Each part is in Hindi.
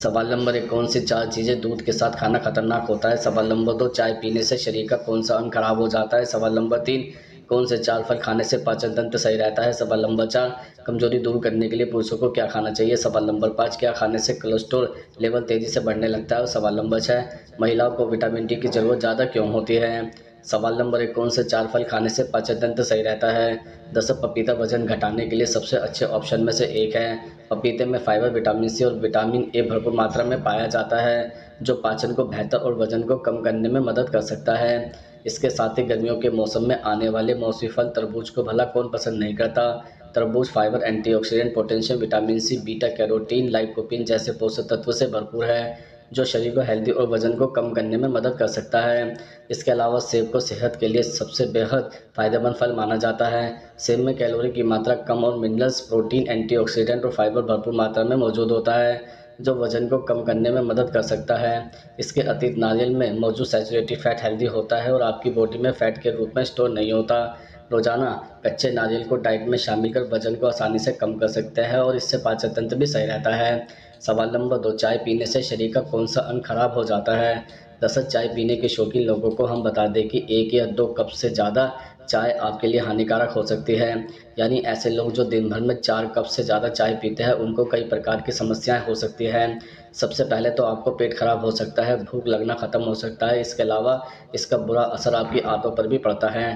सवाल नंबर एक, कौन सी चार चीज़ें दूध के साथ खाना खतरनाक होता है? सवाल नंबर दो, चाय पीने से शरीर का कौन सा अंग खराब हो जाता है? सवाल नंबर तीन, कौन से चार फल खाने से पाचन तंत्र सही रहता है? सवाल नंबर चार, कमज़ोरी दूर करने के लिए पुरुषों को क्या खाना चाहिए? सवाल नंबर पाँच, क्या खाने से कोलेस्ट्रॉल लेवल तेज़ी से बढ़ने लगता है? और सवाल नंबर छः, महिलाओं को विटामिन डी की ज़रूरत ज़्यादा क्यों होती है? सवाल नंबर एक, कौन से चार फल खाने से पाचन तंत्र सही रहता है? दरअसल पपीता वज़न घटाने के लिए सबसे अच्छे ऑप्शन में से एक है। पपीते में फाइबर, विटामिन सी और विटामिन ए भरपूर मात्रा में पाया जाता है, जो पाचन को बेहतर और वज़न को कम करने में मदद कर सकता है। इसके साथ ही गर्मियों के मौसम में आने वाले मौसमी फल तरबूज को भला कौन पसंद नहीं करता? तरबूज fibre, antioxidant, potassium, vitamin C, beta, carotene, lycopene जैसे पोषक तत्व से भरपूर है। जो शरीर को हेल्दी और वज़न को कम करने में मदद कर सकता है। इसके अलावा सेब को सेहत के लिए सबसे बेहद फ़ायदेमंद फल माना जाता है। सेब में कैलोरी की मात्रा कम और मिनरल्स प्रोटीन एंटीऑक्सीडेंट और फाइबर भरपूर मात्रा में मौजूद होता है, जो वज़न को कम करने में मदद कर सकता है। इसके अतीत नारियल में मौजूद सैचुरेटेड फैट हेल्दी होता है और आपकी बॉडी में फ़ैट के रूप में स्टोर नहीं होता। रोज़ाना कच्चे नारियल को डाइट में शामिल कर वज़न को आसानी से कम कर सकते हैं और इससे पाचन तंत्र भी सही रहता है। सवाल नंबर दो, चाय पीने से शरीर का कौन सा अंग खराब हो जाता है? दरअसल चाय पीने के शौकीन लोगों को हम बता दें कि एक या दो कप से ज़्यादा चाय आपके लिए हानिकारक हो सकती है। यानी ऐसे लोग जो दिन भर में चार कप से ज़्यादा चाय पीते हैं, उनको कई प्रकार की समस्याएँ हो सकती हैं। सबसे पहले तो आपको पेट खराब हो सकता है, भूख लगना ख़त्म हो सकता है, इसके अलावा इसका बुरा असर आपकी आंतों पर भी पड़ता है।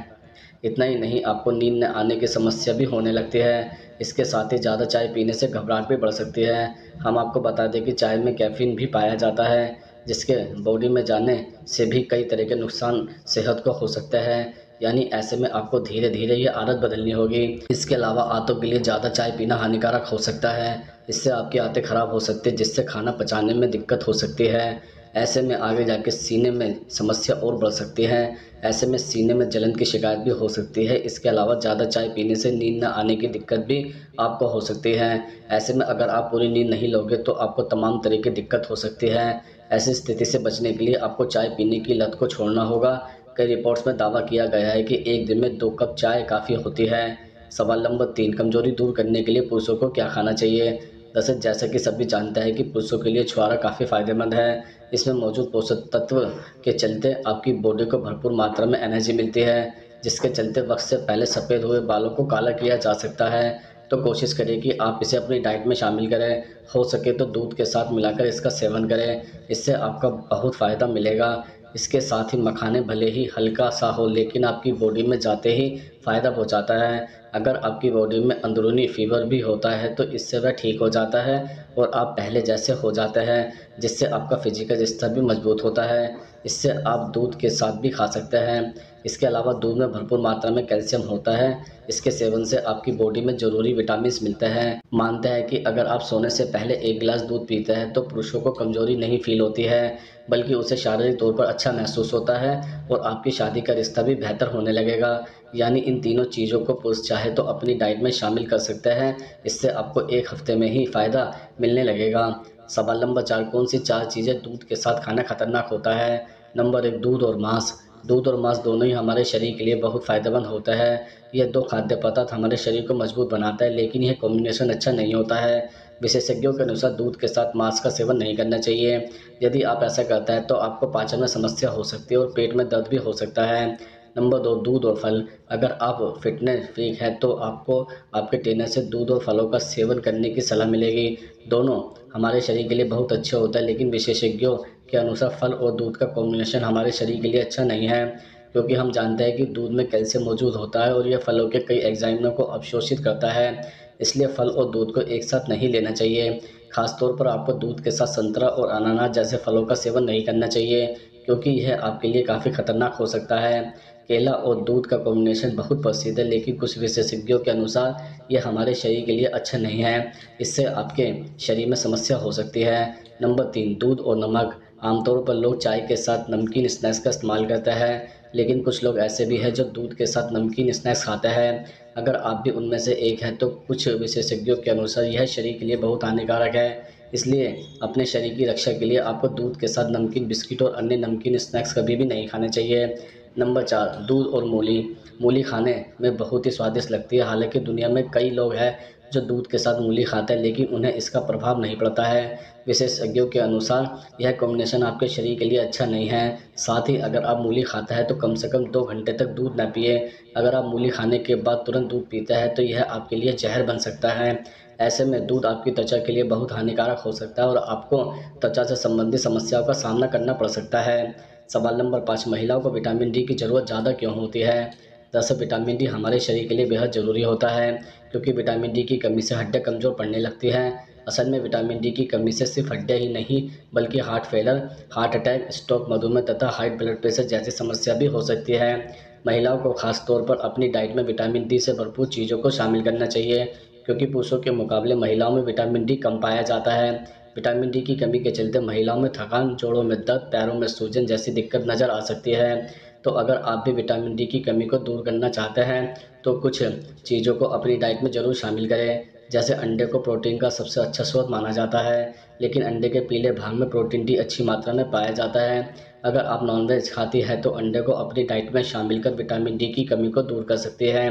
इतना ही नहीं, आपको नींद न आने की समस्या भी होने लगती है। इसके साथ ही ज़्यादा चाय पीने से घबराहट भी बढ़ सकती है। हम आपको बता दें कि चाय में कैफ़ीन भी पाया जाता है, जिसके बॉडी में जाने से भी कई तरह के नुकसान सेहत को हो सकते हैं। यानी ऐसे में आपको धीरे धीरे ये आदत बदलनी होगी। इसके अलावा आंतों के लिए ज़्यादा चाय पीना हानिकारक हो सकता है। इससे आपकी आंतें खराब हो सकती है, जिससे खाना पचाने में दिक्कत हो सकती है। ऐसे में आगे जाके सीने में समस्या और बढ़ सकती है। ऐसे में सीने में जलन की शिकायत भी हो सकती है। इसके अलावा ज़्यादा चाय पीने से नींद न आने की दिक्कत भी आपको हो सकती है। ऐसे में अगर आप पूरी नींद नहीं लोगे तो आपको तमाम तरह की दिक्कत हो सकती है। ऐसी स्थिति से बचने के लिए आपको चाय पीने की लत को छोड़ना होगा। कई रिपोर्ट्स में दावा किया गया है कि एक दिन में दो कप चाय काफ़ी होती है। सवाल नंबर तीन, कमज़ोरी दूर करने के लिए पुरुषों को क्या खाना चाहिए? दरअसल जैसा कि सभी जानते हैं कि पुरुषों के लिए छुआरा काफ़ी फ़ायदेमंद है। इसमें मौजूद पोषक तत्व के चलते आपकी बॉडी को भरपूर मात्रा में एनर्जी मिलती है, जिसके चलते वक्त से पहले सफ़ेद हुए बालों को काला किया जा सकता है। तो कोशिश करें कि आप इसे अपनी डाइट में शामिल करें। हो सके तो दूध के साथ मिलाकर इसका सेवन करें। इससे आपका बहुत फ़ायदा मिलेगा। इसके साथ ही मखाने भले ही हल्का सा हो, लेकिन आपकी बॉडी में जाते ही फ़ायदा पहुंचाता है। अगर आपकी बॉडी में अंदरूनी फीवर भी होता है तो इससे वह ठीक हो जाता है और आप पहले जैसे हो जाते हैं, जिससे आपका फ़िज़िकल स्तर भी मज़बूत होता है। इससे आप दूध के साथ भी खा सकते हैं। इसके अलावा दूध में भरपूर मात्रा में कैल्शियम होता है। इसके सेवन से आपकी बॉडी में ज़रूरी विटामिन मिलते हैं। मानते हैं कि अगर आप सोने से पहले एक गिलास दूध पीते हैं तो पुरुषों को कमज़ोरी नहीं फील होती है, बल्कि उसे शारीरिक तौर पर अच्छा महसूस होता है और आपकी शादी का रिश्ता भी बेहतर होने लगेगा। यानी इन तीनों चीज़ों को पुरुष चाहे तो अपनी डाइट में शामिल कर सकते हैं। इससे आपको एक हफ़्ते में ही फ़ायदा मिलने लगेगा। सवाल नंबर चार, कौन सी चार चीज़ें दूध के साथ खाना खतरनाक होता है? नंबर एक, दूध और मांस। दूध और मांस दोनों ही हमारे शरीर के लिए बहुत फ़ायदेमंद होता है। यह दो खाद्य पदार्थ हमारे शरीर को मज़बूत बनाता है, लेकिन यह कॉम्बिनेशन अच्छा नहीं होता है। विशेषज्ञों के अनुसार दूध के साथ मांस का सेवन नहीं करना चाहिए। यदि आप ऐसा करते हैं तो आपको पाचन में समस्या हो सकती है और पेट में दर्द भी हो सकता है। नंबर दो, दूध और फल। अगर आप फिटनेस फ्रीक हैं तो आपको आपके ट्रेनर से दूध और फलों का सेवन करने की सलाह मिलेगी। दोनों हमारे शरीर के लिए बहुत अच्छे होता है, लेकिन विशेषज्ञों के अनुसार फल और दूध का कॉम्बिनेशन हमारे शरीर के लिए अच्छा नहीं है, क्योंकि हम जानते हैं कि दूध में कैल्शियम मौजूद होता है और यह फलों के कई एग्जाइनों को अवशोषित करता है, इसलिए फल और दूध को एक साथ नहीं लेना चाहिए। खासतौर पर आपको दूध के साथ संतरा और अनानास जैसे फलों का सेवन नहीं करना चाहिए, क्योंकि यह आपके लिए काफ़ी खतरनाक हो सकता है। केला और दूध का कॉम्बिनेशन बहुत प्रसिद्ध है, लेकिन कुछ विशेषज्ञों के अनुसार यह हमारे शरीर के लिए अच्छा नहीं है। इससे आपके शरीर में समस्या हो सकती है। नंबर तीन, दूध और नमक। आमतौर पर लोग चाय के साथ नमकीन स्नैक्स का इस्तेमाल करते हैं, लेकिन कुछ लोग ऐसे भी हैं जो दूध के साथ नमकीन स्नैक्स खाते हैं। अगर आप भी उनमें से एक हैं तो कुछ विशेषज्ञों के अनुसार यह शरीर के लिए बहुत हानिकारक है। इसलिए अपने शरीर की रक्षा के लिए आपको दूध के साथ नमकीन बिस्किट और अन्य नमकीन स्नैक्स कभी भी नहीं खाने चाहिए। नंबर चार, दूध और मूली। मूली खाने में बहुत ही स्वादिष्ट लगती है। हालाँकि दुनिया में कई लोग हैं जो दूध के साथ मूली खाते हैं, लेकिन उन्हें इसका प्रभाव नहीं पड़ता है। विशेषज्ञों के अनुसार, यह कॉम्बिनेशन आपके शरीर के लिए अच्छा नहीं है। साथ ही, अगर आप मूली खाता है तो कम से कम दो घंटे तक दूध ना पिए। अगर आप मूली खाने के बाद तुरंत दूध पीते हैं तो यह आपके लिए जहर बन सकता है। ऐसे में दूध आपकी त्वचा के लिए बहुत हानिकारक हो सकता है और आपको त्वचा से संबंधित समस्याओं का सामना करना पड़ सकता है। सवाल नंबर पाँच, महिलाओं को विटामिन डी की ज़रूरत ज़्यादा क्यों होती है? दरअसल विटामिन डी हमारे शरीर के लिए बेहद ज़रूरी होता है, क्योंकि विटामिन डी की कमी से हड्डियाँ कमज़ोर पड़ने लगती हैं। असल में विटामिन डी की कमी से सिर्फ़ हड्डियाँ ही नहीं, बल्कि heart failure, heart attack, stroke, मधुमेह तथा हाई ब्लड प्रेशर जैसी समस्या भी हो सकती है। महिलाओं को खास तौर पर अपनी डाइट में विटामिन डी से भरपूर चीज़ों को शामिल करना चाहिए, क्योंकि पुरुषों के मुकाबले महिलाओं में विटामिन डी कम पाया जाता है। विटामिन डी की कमी के चलते महिलाओं में थकान, जोड़ों में दर्द, पैरों में सूजन जैसी दिक्कत नज़र आ सकती है। तो अगर आप भी विटामिन डी की कमी को दूर करना चाहते हैं तो कुछ चीज़ों को अपनी डाइट में ज़रूर शामिल करें। जैसे अंडे को प्रोटीन का सबसे अच्छा स्रोत माना जाता है, लेकिन अंडे के पीले भाग में प्रोटीन डी अच्छी मात्रा में पाया जाता है। अगर आप नॉनवेज खाती है तो अंडे को अपनी डाइट में शामिल कर विटामिन डी की कमी को दूर कर सकती है।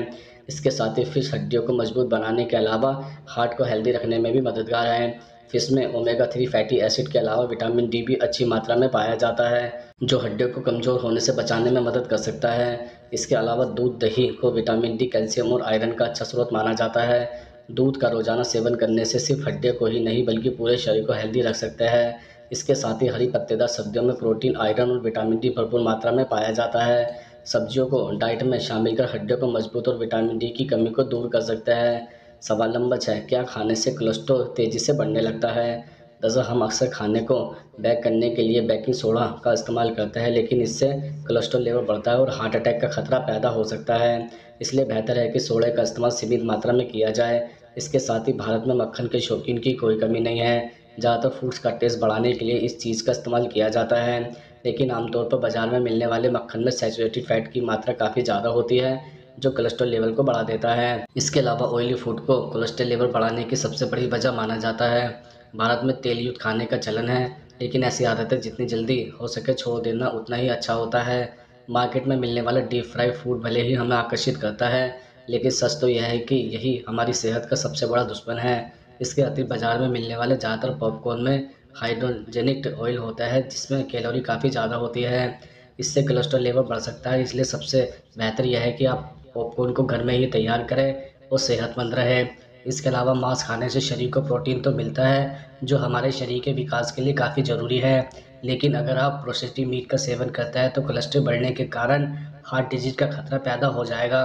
इसके साथ ही फ़िश हड्डियों को मज़बूत बनाने के अलावा हार्ट को हेल्दी रखने में भी मददगार है। फ़िश में ओमेगा थ्री फैटी एसिड के अलावा विटामिन डी भी अच्छी मात्रा में पाया जाता है, जो हड्डियों को कमज़ोर होने से बचाने में मदद कर सकता है। इसके अलावा दूध, दही को विटामिन डी कैल्शियम और आयरन का अच्छा स्रोत माना जाता है। दूध का रोज़ाना सेवन करने से सिर्फ़ हड्डियों को ही नहीं, बल्कि पूरे शरीर को हेल्दी रख सकते हैं। इसके साथ ही हरी पत्तेदार सब्जियों में प्रोटीन आयरन और विटामिन डी भरपूर मात्रा में पाया जाता है। सब्जियों को डाइट में शामिल कर हड्डियों को मज़बूत और विटामिन डी की कमी को दूर कर सकते हैं। सवाल नंबर छः, क्या खाने से कोलेस्ट्रॉल तेज़ी से बढ़ने लगता है? दरअसल हम अक्सर खाने को बैक करने के लिए बेकिंग सोडा का इस्तेमाल करते हैं, लेकिन इससे कोलेस्ट्रॉल लेवल बढ़ता है और हार्ट अटैक का खतरा पैदा हो सकता है। इसलिए बेहतर है कि सोडे का इस्तेमाल सीमित मात्रा में किया जाए। इसके साथ ही भारत में मक्खन के शौकीन की कोई कमी नहीं है। ज़्यादातर फूड्स का टेस्ट बढ़ाने के लिए इस चीज़ का इस्तेमाल किया जाता है, लेकिन आमतौर पर बाज़ार में मिलने वाले मक्खन में सेचुरेटेड फैट की मात्रा काफ़ी ज़्यादा होती है। जो कोलेस्ट्रॉल लेवल को बढ़ा देता है। इसके अलावा ऑयली फ़ूड को कोलेस्ट्रॉल लेवल बढ़ाने की सबसे बड़ी वजह माना जाता है। भारत में तेल युक्त खाने का चलन है, लेकिन ऐसी आदतें जितनी जल्दी हो सके छोड़ देना उतना ही अच्छा होता है। मार्केट में मिलने वाला डीप फ्राई फ़ूड भले ही हमें आकर्षित करता है, लेकिन सच तो यह है कि यही हमारी सेहत का सबसे बड़ा दुश्मन है। इसके अतिरिक्त बाज़ार में मिलने वाले ज़्यादातर पॉपकॉर्न में हाइड्रोजेनिक ऑयल होता है, जिसमें कैलोरी काफ़ी ज़्यादा होती है। इससे कोलेस्ट्रॉल लेवल बढ़ सकता है, इसलिए सबसे बेहतर यह है कि आप पॉपकॉर्न को घर में ही तैयार करें और सेहतमंद रहे। इसके अलावा मांस खाने से शरीर को प्रोटीन तो मिलता है, जो हमारे शरीर के विकास के लिए काफ़ी ज़रूरी है। लेकिन अगर आप प्रोसेस्ड मीट का सेवन करते हैं तो कोलेस्ट्रॉल बढ़ने के कारण हार्ट डिज़ीज़ का खतरा पैदा हो जाएगा।